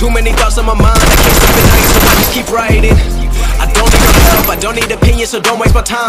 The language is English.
Too many thoughts on my mind, I can't sleep at night, so I just keep writing. I don't need your help, I don't need opinions, so don't waste my time.